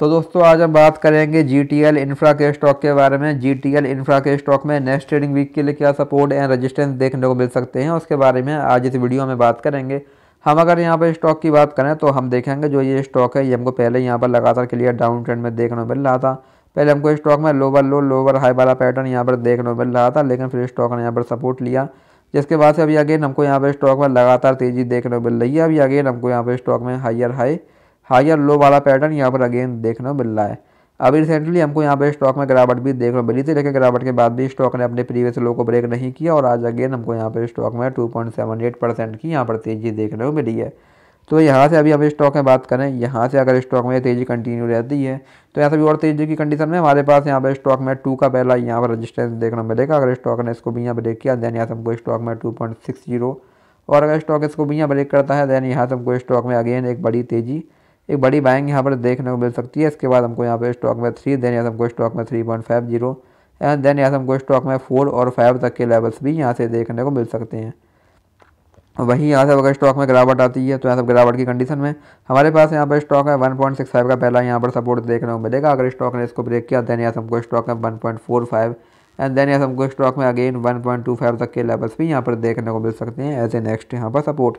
तो दोस्तों, आज हम बात करेंगे जी टी एल इंफ्रा के स्टॉक के बारे में। जी टी एल इंफ्रा के स्टॉक में नेक्स्ट ट्रेडिंग वीक के लिए क्या सपोर्ट एंड रजिस्टेंस देखने को मिल सकते हैं, उसके बारे में आज इस वीडियो में बात करेंगे। हम अगर यहाँ पर स्टॉक की बात करें तो हम देखेंगे जो ये स्टॉक है, ये हमको पहले यहाँ पर लगातार क्लियर डाउन ट्रेंड में देखने को मिल रहा था। पहले हमको स्टॉक में लोअर लो लोअर हाई वाला पैटर्न यहाँ पर देखने को मिल रहा था, लेकिन फिर स्टॉक ने यहाँ पर सपोर्ट लिया। जिसके बाद से अभी अगेन हमको यहाँ पर स्टॉक में लगातार तेज़ी देखने को मिल रही है। अभी अगेन हमको यहाँ पर स्टॉक में हाइयर हाई हाइयर लो वाला पैटर्न यहाँ पर अगेन देखने को मिल रहा है। अभी रिसेंटली हमको यहाँ पर स्टॉक में गिरावट भी देखने को मिली थी, लेकिन गिरावट के बाद भी स्टॉक ने अपने प्रीवियस लो को ब्रेक नहीं किया और आज अगेन हमको यहाँ पर स्टॉक में टू परसेंट की यहाँ पर तेज़ी देखने को मिली है। तो यहाँ से अभी हम स्टॉक में बात करें, यहाँ से अगर स्टॉक में तेज़ी कंटिन्यू रहती है तो यहाँ से भी और तेज़ी की कंडीशन में हमारे पास यहाँ पर स्टॉक में टू का पहला यहाँ पर रजिस्टेंस देखने मिलेगा। अगर स्टॉक ने इसको भी यहाँ ब्रेक किया देन यहाँ से हमको स्टॉक में टू पॉइंट सिक्स ज़ीरो और अगर स्टॉक इसको भी यहाँ ब्रेक करता है देन यहाँ से हमको स्टॉक में अगेन एक बड़ी तेज़ी एक बड़ी बाइंग यहाँ पर देखने को मिल सकती है। इसके बाद हमको यहाँ पर स्टॉक में थ्री देन यहाँ हमको स्टॉक में three point five zero and then से हमको स्टॉक में फोर और फाइव तक के लेवल्स भी यहाँ से देखने को मिल सकते हैं। वहीं यहाँ से अगर स्टॉक में गिरावट आती है तो यहाँ से गिरावट की कंडीशन में हमारे पास यहाँ पर स्टॉक है 1.65 का पहला यहाँ पर सपोर्ट देखने को मिलेगा। अगर स्टॉक ने इसको ब्रेक किया देन से हमको स्टॉक में 1.45 एंड देन से हमको स्टॉक में अगेन 1.25 तक के लेवल्स भी यहाँ पर देखने को मिल सकते हैं। एज ए नेक्स्ट यहाँ पर सपोर्ट